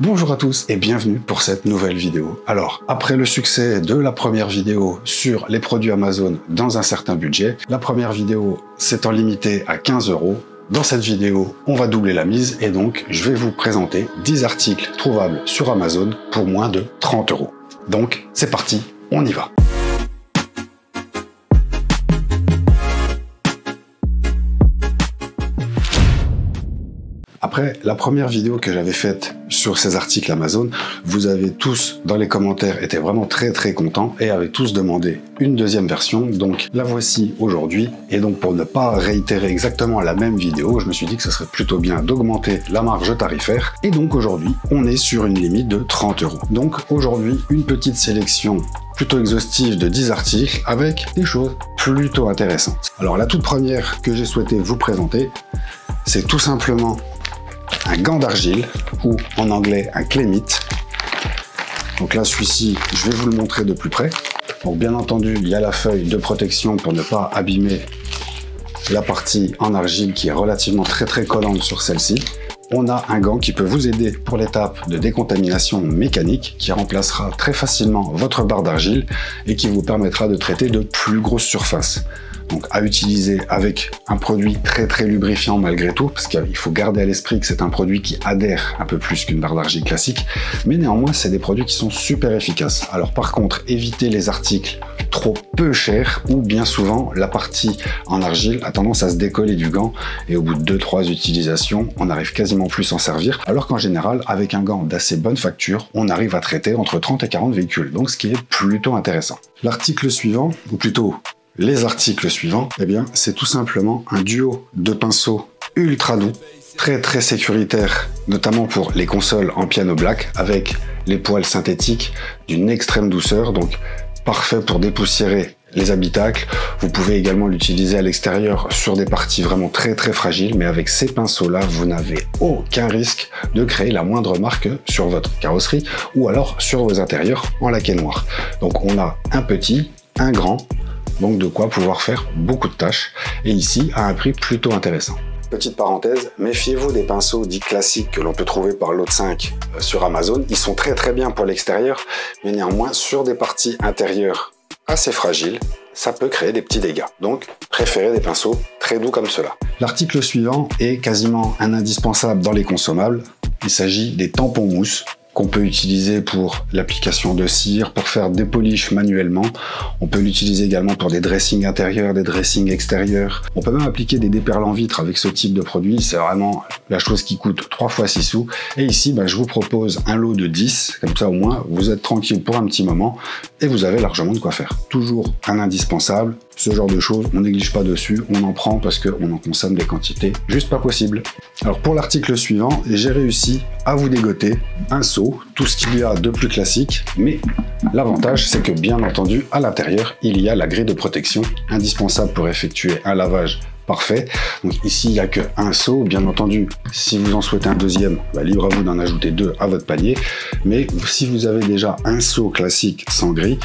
Bonjour à tous et bienvenue pour cette nouvelle vidéo. Alors, après le succès de la première vidéo sur les produits Amazon dans un certain budget, la première vidéo s'étant limitée à 15 euros, dans cette vidéo, on va doubler la mise et donc je vais vous présenter 10 articles trouvables sur Amazon pour moins de 30 euros. Donc, c'est parti, on y va. Après la première vidéo que j'avais faite sur ces articles Amazon, vous avez tous dans les commentaires été vraiment très très contents et avez tous demandé une deuxième version. Donc la voici aujourd'hui. Et donc pour ne pas réitérer exactement la même vidéo, je me suis dit que ce serait plutôt bien d'augmenter la marge tarifaire. Et donc aujourd'hui, on est sur une limite de 30 euros. Donc aujourd'hui, une petite sélection plutôt exhaustive de 10 articles avec des choses plutôt intéressantes. Alors la toute première que j'ai souhaité vous présenter, c'est tout simplement un gant d'argile ou en anglais un clémite. Donc là, celui-ci, je vais vous le montrer de plus près. Donc bien entendu, il y a la feuille de protection pour ne pas abîmer la partie en argile qui est relativement très très collante sur celle-ci. On a un gant qui peut vous aider pour l'étape de décontamination mécanique qui remplacera très facilement votre barre d'argile et qui vous permettra de traiter de plus grosses surfaces donc à utiliser avec un produit très très lubrifiant malgré tout, parce qu'il faut garder à l'esprit que c'est un produit qui adhère un peu plus qu'une barre d'argile classique, mais néanmoins c'est des produits qui sont super efficaces. Alors par contre, évitez les articles trop peu chers ou bien souvent la partie en argile a tendance à se décoller du gant et au bout de 2-3 utilisations, on n'arrive quasiment plus à s'en servir, alors qu'en général, avec un gant d'assez bonne facture, on arrive à traiter entre 30 et 40 véhicules, donc ce qui est plutôt intéressant. L'article suivant, ou plutôt les articles suivants, eh c'est tout simplement un duo de pinceaux ultra doux, très très sécuritaire, notamment pour les consoles en piano black, avec les poils synthétiques d'une extrême douceur, donc parfait pour dépoussiérer les habitacles. Vous pouvez également l'utiliser à l'extérieur sur des parties vraiment très très fragiles, mais avec ces pinceaux-là, vous n'avez aucun risque de créer la moindre marque sur votre carrosserie ou alors sur vos intérieurs en laqué noir. Donc on a un petit, un grand, donc de quoi pouvoir faire beaucoup de tâches, et ici à un prix plutôt intéressant. Petite parenthèse, méfiez-vous des pinceaux dits classiques que l'on peut trouver par lot 5 euh, sur Amazon. Ils sont très très bien pour l'extérieur, mais néanmoins sur des parties intérieures assez fragiles, ça peut créer des petits dégâts. Donc préférez des pinceaux très doux comme cela. L'article suivant est quasiment un indispensable dans les consommables. Il s'agit des tampons mousse qu'on peut utiliser pour l'application de cire, pour faire des polishes manuellement. On peut l'utiliser également pour des dressings intérieurs, des dressings extérieurs. On peut même appliquer des déperlants vitres avec ce type de produit. C'est vraiment la chose qui coûte 3 fois 6 sous. Et ici, bah, je vous propose un lot de 10. Comme ça, au moins, vous êtes tranquille pour un petit moment et vous avez largement de quoi faire. Toujours un indispensable. Ce genre de choses, on néglige pas dessus, on en prend parce qu'on en consomme des quantités juste pas possible. Alors pour l'article suivant, j'ai réussi à vous dégoter un seau, tout ce qu'il y a de plus classique, mais l'avantage c'est que bien entendu à l'intérieur il y a la grille de protection indispensable pour effectuer un lavage parfait. Donc ici, il n'y a qu'un seau. Bien entendu, si vous en souhaitez un deuxième, bah, libre à vous d'en ajouter deux à votre panier. Mais si vous avez déjà un seau classique sans grille,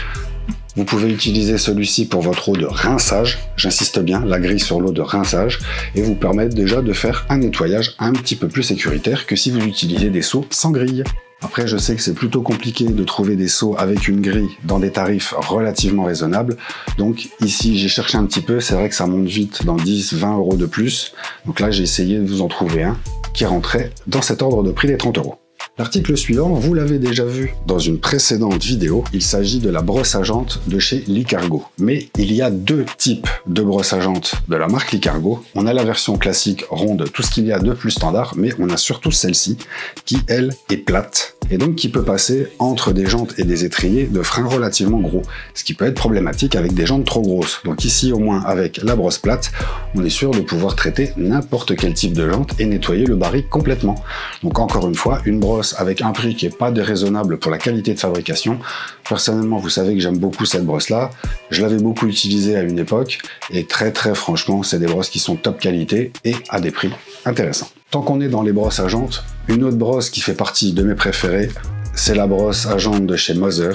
vous pouvez utiliser celui-ci pour votre eau de rinçage, j'insiste bien, la grille sur l'eau de rinçage, et vous permettre déjà de faire un nettoyage un petit peu plus sécuritaire que si vous utilisez des seaux sans grille. Après, je sais que c'est plutôt compliqué de trouver des seaux avec une grille dans des tarifs relativement raisonnables. Donc ici, j'ai cherché un petit peu. C'est vrai que ça monte vite dans 10, 20 euros de plus. Donc là, j'ai essayé de vous en trouver un qui rentrait dans cet ordre de prix des 30 euros. L'article suivant, vous l'avez déjà vu dans une précédente vidéo, il s'agit de la brosse à jantes de chez Licargo. Mais il y a deux types de brosse à jantes de la marque Licargo. On a la version classique ronde, tout ce qu'il y a de plus standard, mais on a surtout celle-ci qui, elle, est plate et donc qui peut passer entre des jantes et des étriers de freins relativement gros, ce qui peut être problématique avec des jantes trop grosses. Donc ici, au moins, avec la brosse plate, on est sûr de pouvoir traiter n'importe quel type de jante et nettoyer le baril complètement. Donc encore une fois, une brosse avec un prix qui n'est pas déraisonnable pour la qualité de fabrication. Personnellement, vous savez que j'aime beaucoup cette brosse-là. Je l'avais beaucoup utilisée à une époque et très très franchement, c'est des brosses qui sont top qualité et à des prix intéressants. Tant qu'on est dans les brosses à jantes, une autre brosse qui fait partie de mes préférées, c'est la brosse à jantes de chez Moser.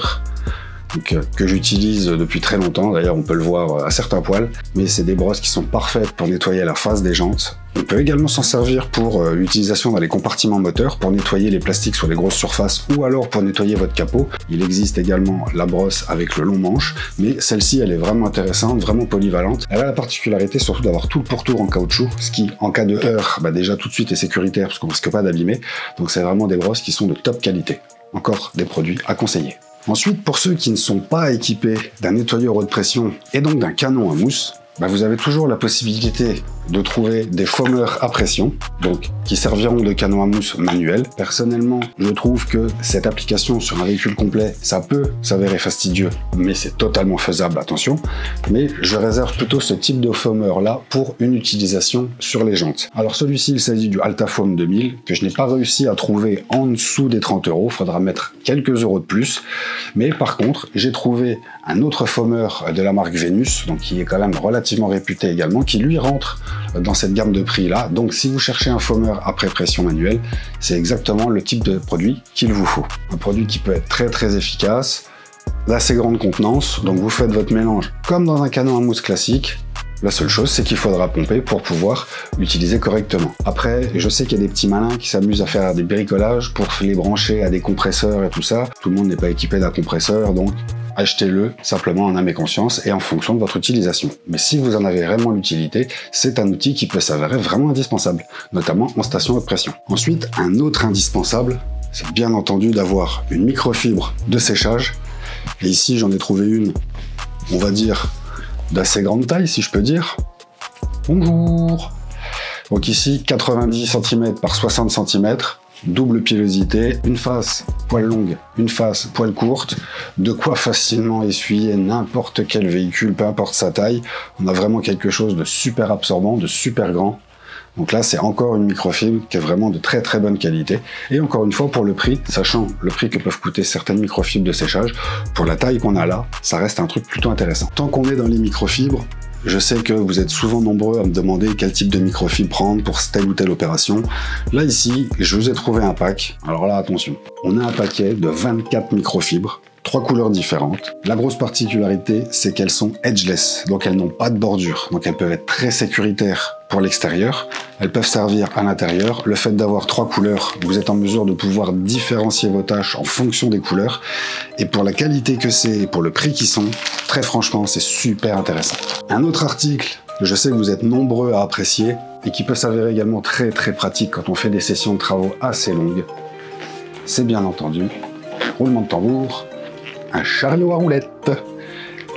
Euh, que j'utilise depuis très longtemps. D'ailleurs, on peut le voir à certains poils. Mais c'est des brosses qui sont parfaites pour nettoyer la face des jantes. On peut également s'en servir pour euh, l'utilisation dans les compartiments moteurs, pour nettoyer les plastiques sur les grosses surfaces ou alors pour nettoyer votre capot. Il existe également la brosse avec le long manche, mais celle-ci, elle est vraiment intéressante, vraiment polyvalente. Elle a la particularité surtout d'avoir tout le pourtour en caoutchouc, ce qui, en cas de heurts, bah déjà tout de suite est sécuritaire parce qu'on risque pas d'abîmer. Donc c'est vraiment des brosses qui sont de top qualité. Encore des produits à conseiller. Ensuite, pour ceux qui ne sont pas équipés d'un nettoyeur haute pression et donc d'un canon à mousse, bah, vous avez toujours la possibilité de trouver des foamers à pression, donc qui serviront de canon à mousse manuel. Personnellement, je trouve que cette application sur un véhicule complet, ça peut s'avérer fastidieux, mais c'est totalement faisable, attention. Mais je réserve plutôt ce type de foamer là pour une utilisation sur les jantes. Alors celui-ci, il s'agit du Altafoam 2000 que je n'ai pas réussi à trouver en dessous des 30 euros. Faudra mettre quelques euros de plus. Mais par contre, j'ai trouvé un autre foamer de la marque Venus, donc qui est quand même relativement réputé également, qui lui rentre dans cette gamme de prix là. Donc si vous cherchez un foamer après pression manuelle, c'est exactement le type de produit qu'il vous faut. Un produit qui peut être très très efficace, d'assez grande contenance, donc vous faites votre mélange comme dans un canon à mousse classique, la seule chose, c'est qu'il faudra pomper pour pouvoir l'utiliser correctement. Après, je sais qu'il y a des petits malins qui s'amusent à faire des bricolages pour les brancher à des compresseurs et tout ça. Tout le monde n'est pas équipé d'un compresseur, donc achetez-le simplement en âme et conscience et en fonction de votre utilisation. Mais si vous en avez vraiment l'utilité, c'est un outil qui peut s'avérer vraiment indispensable, notamment en station haute pression. Ensuite, un autre indispensable, c'est bien entendu d'avoir une microfibre de séchage. Et ici, j'en ai trouvé une, on va dire, d'assez grande taille, si je peux dire. Bonjour Donc ici, 90 cm par 60 cm, double pilosité, une face poil longue, une face poil courte, de quoi facilement essuyer n'importe quel véhicule, peu importe sa taille. On a vraiment quelque chose de super absorbant, de super grand. Donc là, c'est encore une microfibre qui est vraiment de très très bonne qualité. Et encore une fois, pour le prix, sachant le prix que peuvent coûter certaines microfibres de séchage, pour la taille qu'on a là, ça reste un truc plutôt intéressant. Tant qu'on est dans les microfibres, je sais que vous êtes souvent nombreux à me demander quel type de microfibre prendre pour telle ou telle opération. Là ici, je vous ai trouvé un pack. Alors là, attention, on a un paquet de 24 microfibres trois couleurs différentes. La grosse particularité, c'est qu'elles sont edgeless, donc elles n'ont pas de bordure, donc elles peuvent être très sécuritaires pour l'extérieur. Elles peuvent servir à l'intérieur. Le fait d'avoir trois couleurs, vous êtes en mesure de pouvoir différencier vos tâches en fonction des couleurs. Et pour la qualité que c'est et pour le prix qu'ils sont, très franchement, c'est super intéressant. Un autre article que je sais que vous êtes nombreux à apprécier et qui peut s'avérer également très très pratique quand on fait des sessions de travaux assez longues, c'est bien entendu, roulement de tambour, un chariot à roulettes.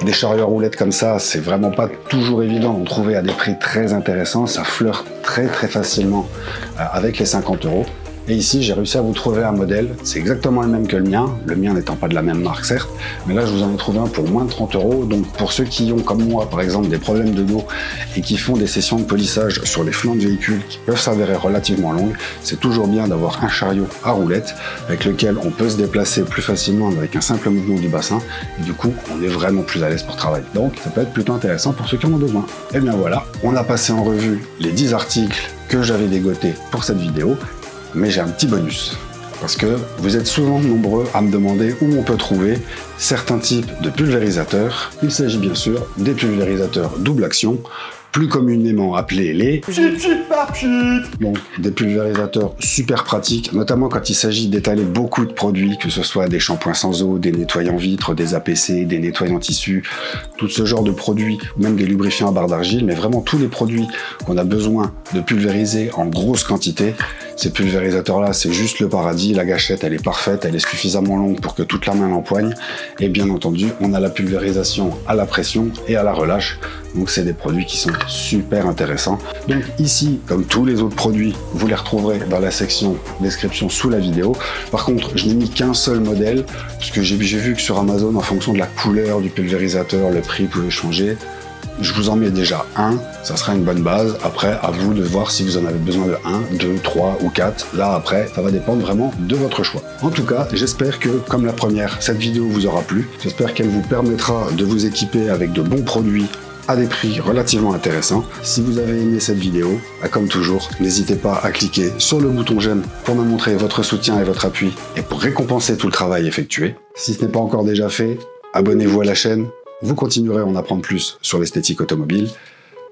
Des chariots roulettes comme ça, c'est vraiment pas toujours évident d'en trouver à des prix très intéressants. Ça flirte très très facilement euh, avec les 50 euros. Et ici, j'ai réussi à vous trouver un modèle. C'est exactement le même que le mien, le mien n'étant pas de la même marque, certes. Mais là, je vous en ai trouvé un pour moins de 30 euros. Donc, pour ceux qui ont, comme moi, par exemple, des problèmes de dos et qui font des sessions de polissage sur les flancs de véhicules qui peuvent s'avérer relativement longues, c'est toujours bien d'avoir un chariot à roulettes avec lequel on peut se déplacer plus facilement avec un simple mouvement du bassin. Et du coup, on est vraiment plus à l'aise pour travailler. Donc, ça peut être plutôt intéressant pour ceux qui en ont besoin. Et bien voilà, on a passé en revue les 10 articles que j'avais dégotés pour cette vidéo mais j'ai un petit bonus. Parce que vous êtes souvent nombreux à me demander où on peut trouver certains types de pulvérisateurs. Il s'agit bien sûr des pulvérisateurs double action plus communément appelés les donc des pulvérisateurs super pratiques, notamment quand il s'agit d'étaler beaucoup de produits, que ce soit des shampoings sans eau, des nettoyants vitres, des APC, des nettoyants tissus, tout ce genre de produits, même des lubrifiants à barre d'argile, mais vraiment tous les produits qu'on a besoin de pulvériser en grosse quantité. Ces pulvérisateurs-là, c'est juste le paradis. La gâchette, elle est parfaite, elle est suffisamment longue pour que toute la main l'empoigne. Et bien entendu, on a la pulvérisation à la pression et à la relâche. Donc c'est des produits qui sont super intéressants. Donc ici, comme tous les autres produits, vous les retrouverez dans la section description sous la vidéo. Par contre, je n'ai mis qu'un seul modèle, puisque j'ai vu que sur Amazon, en fonction de la couleur du pulvérisateur, le prix pouvait changer. Je vous en mets déjà un, ça sera une bonne base. Après, à vous de voir si vous en avez besoin de 1, 2, 3 ou 4. Là, après, ça va dépendre vraiment de votre choix. En tout cas, j'espère que, comme la première, cette vidéo vous aura plu. J'espère qu'elle vous permettra de vous équiper avec de bons produits à des prix relativement intéressants. Si vous avez aimé cette vidéo, bah, comme toujours, n'hésitez pas à cliquer sur le bouton j'aime pour me montrer votre soutien et votre appui et pour récompenser tout le travail effectué. Si ce n'est pas encore déjà fait, abonnez-vous à la chaîne, vous continuerez à en apprendre plus sur l'esthétique automobile.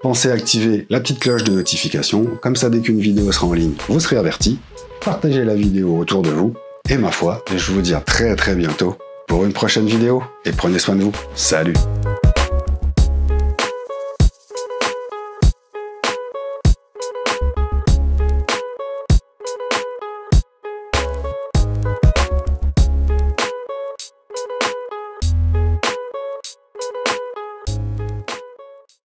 Pensez à activer la petite cloche de notification, comme ça dès qu'une vidéo sera en ligne, vous serez averti. Partagez la vidéo autour de vous, et ma foi, je vous dis à très très bientôt pour une prochaine vidéo, et prenez soin de vous. Salut